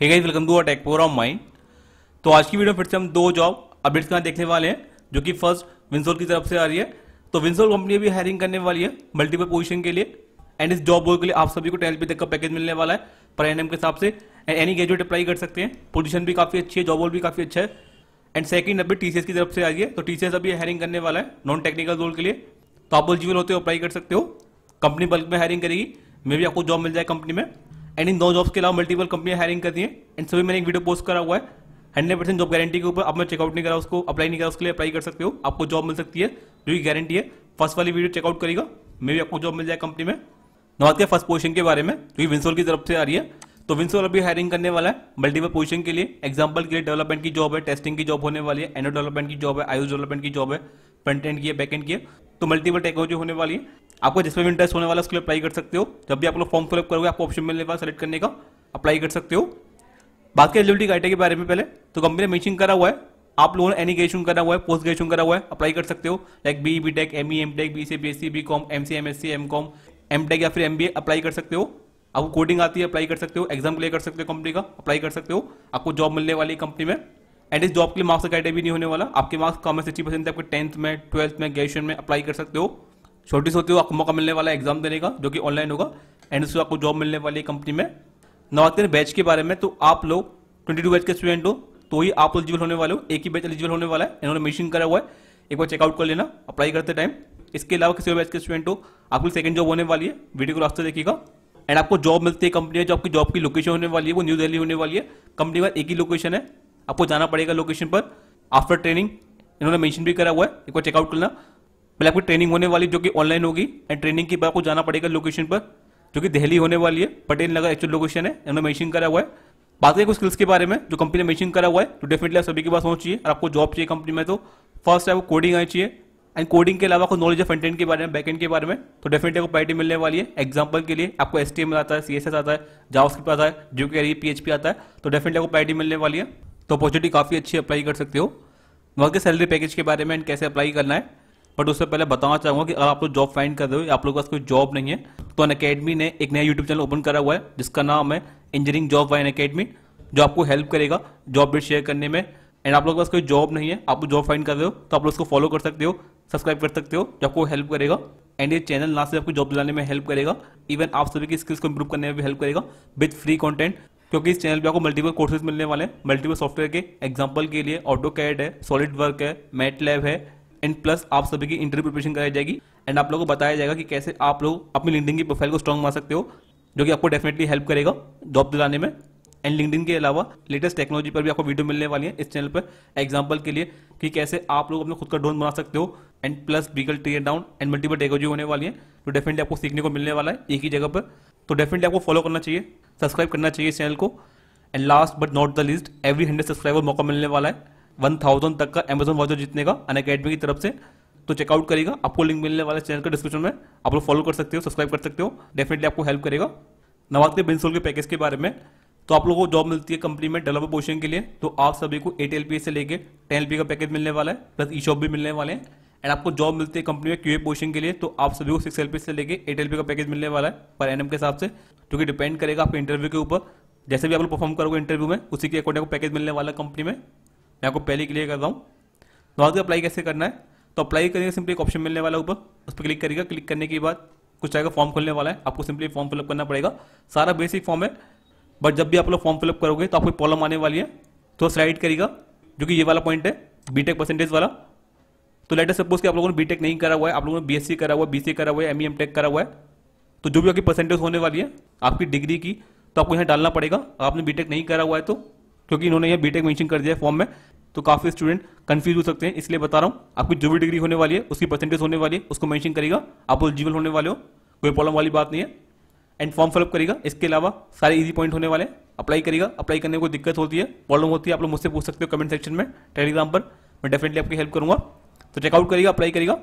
Hey guys welcome to tech power of mind तो आज की वीडियो फिर से हम दो जॉब अपडेट्स का देखने वाले हैं, जो कि फ़र्स्ट विंसोल की तरफ़ से आ रही है। तो विंसोल कंपनी भी हायरिंग करने वाली है मल्टीपल पोजीशन के लिए। एंड इस जॉब रोल के लिए आप सभी को टेन तक का पैकेज मिलने वाला है पर एनएम के हिसाब से। एंड एनी ग्रेजुएट अप्लाई कर सकते हैं। पोजीशन भी काफ़ी अच्छी है जॉब रोल भी काफ़ी अच्छा है। एंड सेकंड अभी टीसीएस की तरफ़ से आ रही है। तो टीसीएस अभी हायरिंग करने वाला है नॉन टेक्निकल रोल के लिए। तो आप एलिजिबल होते हो अप्लाई कर सकते हो। कंपनी बल्क में हायरिंग करेगी। मे भी आपको जॉब मिल जाए कंपनी में। एंड इन दो जॉब्स के अलावा मल्टीपल कंपनियाँ हायरिंग करती हैं। एंड सभी मैंने एक वीडियो पोस्ट करा हुआ है। हंड्रेड परसेंट जॉब गारंटी के ऊपर। मैं चेकआउट नहीं करा, उसको अप्लाई नहीं करा, उसके लिए अप्लाई कर सकते हो। आपको जॉब मिल सकती है, जो कि गारंटी है। फ़र्स्ट वाली वीडियो चेकआउट करेगा। मे भी आपको जॉब मिल जाए कंपनी में। नवाद के फ़र्स्ट पोजिशन के बारे में। जो कि विंसोल की तरफ़ से आ रही है। तो विंसोल अभी हायरिंग करने वाला है मल्टीपल पोजीशन के लिए। एग्जांपल के लिए डेवलपमेंट की जॉब है टेस्टिंग की जॉब होने वाली है एनो डेवलपमेंट की जॉब है आयुष डेवलपमेंट की जॉब है फ्रंट एंड की है बैक एंड की है। तो मल्टीपल टेक्नोलॉजी होने वाली है। आपको जिसमें भी इंटरेस्ट होने वाला उसके लिए अप्लाई कर सकते हो। जब भी आप लोग फॉर्म फिलअप करोगे, आपको ऑप्शन मिलने वाला सेलेक्ट करने का अप्लाई कर सकते हो। बात करें एलिजिबिलिटी क्राइटेरिया के बारे में पहले। तो कंपनी ने मेंशन करा हुआ है। आप लोगों ने एनी ग्रेजुएशन करा हुआ है पोस्ट ग्रेजुएशन करा हुआ है अप्लाई कर सकते हो। Like B B tech M E M tech B C B S C B com M C M S C M com M tech या फिर एम बी ए अप्लाई कर सकते हो। आपको कोडिंग आती है अप्लाई कर सकते हो। एग्ज़ाम क्लियर कर सकते हो कंपनी का अप्लाई कर सकते हो। आपको जॉब मिलने वाली कंपनी में। एंड इस जॉब के लिए मार्क्स क्राइटेरिया भी नहीं होने वाला। आपके मार्क्स कम है सिक्सटी परसेंट आपके टेंथ में ट्वेल्थ में ग्रेजुएशन में अप्लाई कर सकते हो। छोटी होती हो आपको मौका मिलने वाला है एग्ज़ाम देने का, जो कि ऑनलाइन होगा। एंड उससे आपको जॉब मिलने वाली है कंपनी में करें बैच के बारे में तो आप लोग ट्वेंटी टू बैच के स्टूडेंट हो तो ही आप एलिजिबल होने वाले हो। एक ही बैच एलिजिबल होने वाला है। इन्होंने मेशिंग करा हुआ है। एक बार चेकआउट कर लेना अप्लाई करते टाइम इसके अलावा किसी बैच के स्टूडेंट हो, आपको सेकंड जॉब होने वाली है। वीडियो को रास्ते देखिएगा। एंड आपको जॉब मिलती है कंपनी जो आपकी जॉब की लोकेशन होने वाली है, वो न्यू दिल्ली होने वाली है। कंपनी का एक ही लोकेशन है। आपको जाना पड़ेगा लोकेशन पर। आफ्टर ट्रेनिंग इन्होंने मेंशन भी करा हुआ है। एक बार चेकआउट करना। पहले आपकी ट्रेनिंग होने वाली जो कि ऑनलाइन होगी एंड ट्रेनिंग के बाद आपको जाना पड़ेगा लोकेशन पर, जो कि दिल्ली होने वाली है, पटेल नगर एक्चुअल लोकेशन है इन्होंने मेंशन करा हुआ है। बात करें कुछ स्किल्स के बारे में, जो कंपनी ने मेंशन करा हुआ है तो डेफिनेटली आप सभी के पास होना चाहिए, और आपको जॉब चाहिए कंपनी में तो फ़र्स्ट वो कोडिंग आनी चाहिए एंड कोडिंग के अलावा आपको नॉलेज ऑफ़ फ्रंट के बारे में बैक के बारे में तो डेफिनेटली आपको पार्टी मिलने वाली है। एग्ज़ाम्पल के लिए आपको एस आता है सीएसएस आता है जाओस्क्रिप्ट आता है जो कि पी आता है तो डेफिनेटली आपको पार्टी मिलने वाली है। तो अपॉर्चुनिटी काफ़ी अच्छी अप्लाई कर सकते हो। वहाँ के सैलरी पैकेज के बारे में एंड कैसे अप्लाई करना है बट उससे पहले बताना चाहूँगा कि अगर आप लोग जॉब फाइंड कर रहे हो, आप लोगों के पास कोई जॉब नहीं है तो अन अकेडमी ने एक नया यूट्यूब चैनल ओपन करा हुआ है, जिसका नाम है engineering job by an academy जो आपको हेल्प करेगा जॉब बिट शेयर करने में। एंड आप लोगों के पास कोई जॉब नहीं है, आप जॉब फाइंड कर रहे हो तो आप लोग उसको फॉलो कर सकते हो सब्सक्राइब कर सकते हो, जो आपको हेल्प करेगा। एंड ये चैनल ना सिर्फ़ आपको जॉब दिलाने में हेल्प करेगा इवन आप सभी की स्किल्स को इंप्रूव करने में भी हेल्प करेगा विथ फ्री कंटेंट क्योंकि इस चैनल पे आपको मल्टीपल कोर्सेज मिलने वाले हैं मल्टीपल सॉफ्टवेयर के एग्जांपल के लिए ऑटो कैड है सॉलिड वर्क है मैट लैब है एंड प्लस आप सभी की इंटरव्यू प्रिपरेशन कराई जाएगी एंड आप लोगों को बताया जाएगा कि कैसे आप लोग अपनी लिंकिंग की प्रोफ़ाइल को स्ट्रॉन्ग बना सकते हो, जो कि आपको डेफिनेटली हेल्प करेगा जॉब दिलाने में। एंड लिंकडिन के अलावा लेटेस्ट टेक्नोलॉजी पर भी आपको वीडियो मिलने वाली है इस चैनल पर। एग्ज़ाम्पल के लिए कि कैसे आप लोग अपने खुद का ड्रोन बना सकते हो and plus vehicle tear down and multiple technology होने वाली है तो डेफिनेटली आपको सीखने को मिलने वाला है एक ही जगह पर। तो डेफिनेटली आपको फॉलो करना चाहिए सब्सक्राइब करना चाहिए इस चैनल को। And last but not the least every hundred subscriber मौका मिलने वाला है। वन थाउज़ेंड तक का अमेजोन वाचर जीतने का अन अकेडमी की तरफ़ से। तो चेकआउट करेगा, आपको लिंक मिलने वाला चैनल का डिस्क्रिप्शन में। आप लोग फॉलो कर सकते हो सब्सक्राइब कर सकते हो। डेफिनेटली आपको हेल्प करेगा। नवाज़ के के पैकेज के बारे में। तो आप लोगों को जॉब मिलती है कंपनी में डेवलपर पोजिशन के लिए। तो आप सभी को एट एल से लेके टेन एल का पैकेज मिलने वाला है प्लस ई शॉप भी मिलने वाले हैं। एंड आपको जॉब मिलती है कंपनी में क्यू पोजिशन के लिए। तो आप सभी को सिक्स एल से लेके एट एल का पैकेज मिलने वाला है पर एनएम के हिसाब से। जो कि डिपेंड करेगा आपके इंटरव्यू के ऊपर। जैसे भी आप लोग परफॉर्म करोगे इंटरव्यू में, उसी के अकॉर्डिंग पैकेज मिलने वाला है कंपनी में। मैं आपको पहले क्लियर कर रहा हूँ। तो आगे अप्लाई कैसे करना है? तो अप्लाई करेंगे सिंपली एक ऑप्शन मिलने वाला ऊपर। उस पर क्लिक करेगा क्लिक करने के बाद कुछ का फॉर्म खोलने वाला है। आपको सिंपली फॉर्म फिलअप करना पड़ेगा। सारा बेसिक फॉर्म है। बट जब भी आप लोग फॉर्म फिलअप करोगे तो आपको प्रॉब्लम आने वाली है। तो स्लाइड करेगा जो कि ये वाला पॉइंट है बीटेक परसेंटेज वाला। तो लेटर सपोज़ कि आप लोगों ने बीटेक नहीं करा हुआ है। आप लोगों ने बीएससी करा हुआ है बीसी करा हुआ है एम टेक करा हुआ है। तो जो भी आपकी परसेंटेज होने वाली है, आपकी डिग्री की तो आपको यहाँ डालना पड़ेगा। आपने बीटेक नहीं करा हुआ है तो क्योंकि इन्होंने ये बीटेक मेंशन कर दिया है फॉर्म में। तो काफ़ी स्टूडेंट कंफ्यूज हो सकते हैं। इसलिए बता रहा हूँ, आपकी जो भी डिग्री होने वाली है, उसकी परसेंटेज होने वाली है, उसको मेंशन करेगा आप एलिजिबल होने वाले हो, कोई प्रॉब्लम वाली बात नहीं है। एंड फॉर्म फिलअप करेगा इसके अलावा सारे इजी पॉइंट होने वाले अप्लाई करेगा अप्लाई करने में कोई दिक्कत होती है प्रॉब्लम होती है, आप लोग मुझसे पूछ सकते हो कमेंट सेक्शन में। टेलीग्राम पर मैं डेफिनेटली आपकी हेल्प करूँगा। तो चेकआउट करेगा अप्लाई करेगा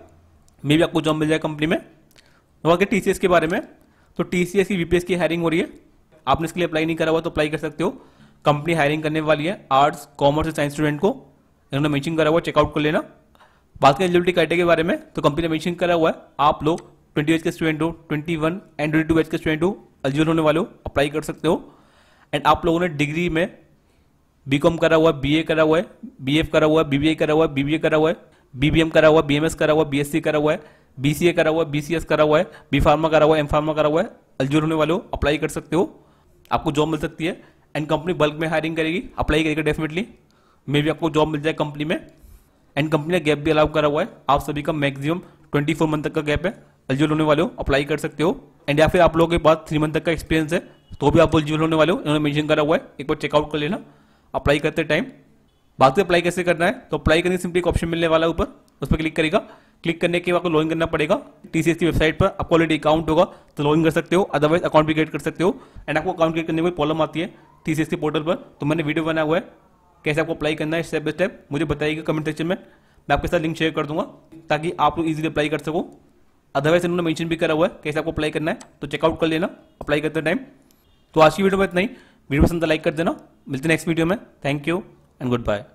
मे भी आपको जॉब मिल जाए कंपनी में। तो आगे टी के बारे में। तो टीसीएस की वीपीएस की हायरिंग हो रही है। आपने इसके लिए अप्लाई नहीं करा हुआ तो अप्लाई कर सकते हो। कंपनी हायरिंग करने वाली है आर्ट्स कॉमर्स साइंस स्टूडेंट को इन्होंने मेंशन करा हुआ चेकआउट कर लेना बात करें एलिजिबिलिटी क्राइटेरिया के बारे में तो कंपनी ने मेंशन करा हुआ है आप लोग ट्वेंटी एज के स्टूडेंट हो twenty one and twenty two age के स्टूडेंट हो एलिजिबल होने वाले हो अप्लाई कर सकते हो एंड आप लोगों ने डिग्री में बी कॉम करा हुआ है बी ए करा हुआ है बी एफ़ करा हुआ है बीबीए करा हुआ है बीबीए करा हुआ है बीबीएम करा हुआ है बीएमएस करा हुआ है बीएससी करा हुआ है बीसीए करा हुआ है बीसीएस करा हुआ है बी फार्मा करा हुआ है एम फार्मा करा हुआ है एलिजिबल होने वाले हो अप्लाई कर सकते हो आपको जॉब मिल सकती है एंड कंपनी बल्क में हायरिंग करेगी अप्लाई करेगा डेफिनेटली मे भी आपको जॉब मिल जाए कंपनी में. एंड कंपनी ने गैप भी अलाउ करा हुआ है. आप सभी का मैक्सिमम ट्वेंटी फोर मंथ तक का गैप है. एलिजिबल होने वाले हो अप्लाई कर सकते हो. एंड या फिर आप लोगों के पास थ्री मंथ तक का एक्सपीरियंस है तो भी आप एलिजिबल होने वाले हो. इन्होंने मेंशन करा हुआ है. एक बार चेकआउट कर लेना. अप्लाई करते टाइम बात अप्लाई कैसे करना है? तो अप्लाई करने सिंपली एक ऑप्शन मिलने वाला है ऊपर. उस पर क्लिक करेगा. क्लिक करने के बाद आपको करना पड़ेगा. टीसीएस की वेबसाइट पर आपको ऑलरेडी अकाउंट होगा. तो लॉगिन कर सकते हो. अदरवाइज़ अकाउंट भी क्रिएट कर सकते हो. एंड आपको अकाउंट क्रिएट करने में प्रॉब्लम आती है टीसीएस पोर्टल पर तो मैंने वीडियो बनाया हुआ है, कैसे आपको अप्लाई करना है स्टेप बाय स्टेप मुझे बताइएगा कमेंट सेक्शन में, मैं आपके साथ लिंक शेयर कर दूँगा, ताकि आप लोग इजीली अप्लाई कर सको। अदरवाइज़ इन्होंने मेंशन भी करा हुआ है, कैसे आपको अप्लाई करना है तो चेकआउट कर लेना अप्लाई करते टाइम तो आज की वीडियो में इतना ही, वीडियो पसंद लाइक कर देना। मिलते हैं नेक्स्ट वीडियो में। Thank you and goodbye